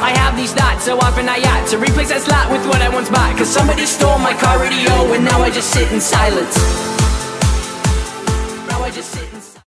I have these thoughts so often I act To replace that slot with what I once bought. Cause somebody stole my car radio And now I just sit in silence. Now I just sit in silence